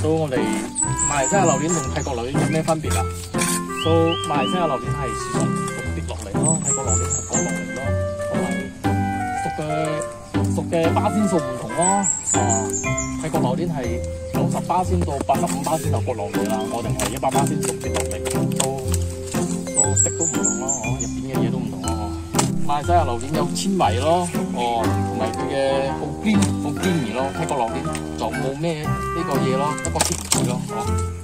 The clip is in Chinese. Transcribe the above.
所以我哋馬來西亞榴蓮同泰國榴蓮有咩分別啊？所以馬來西亞榴蓮係樹上熟跌落嚟咯，泰國榴蓮係果落嚟咯，同埋熟嘅熟嘅巴仙數唔同咯。啊，泰國榴蓮係九十巴仙到八十五巴仙就果落嚟啦，我哋係一百巴仙熟跌落嚟，都都食都唔同咯，入邊嘅嘢都唔同咯。哦馬來西亞榴蓮有纖維咯，哦，同埋佢嘅好堅好堅味咯。喺角落啲就冇咩呢个嘢咯，一個甜味咯，哦。